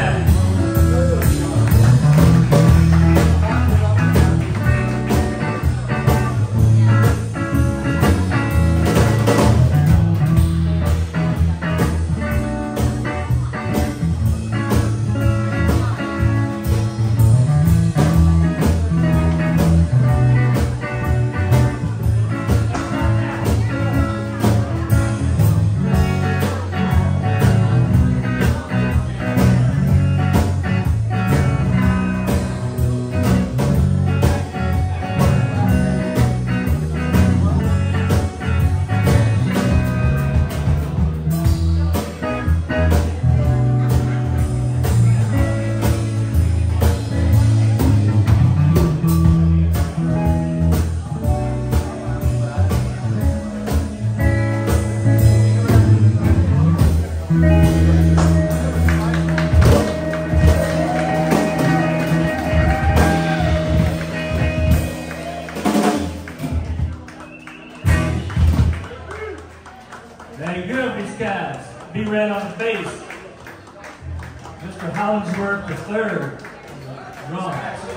Yeah. Very good, these Guys. Be red on the face. Mr. Hollingsworth the third. Run.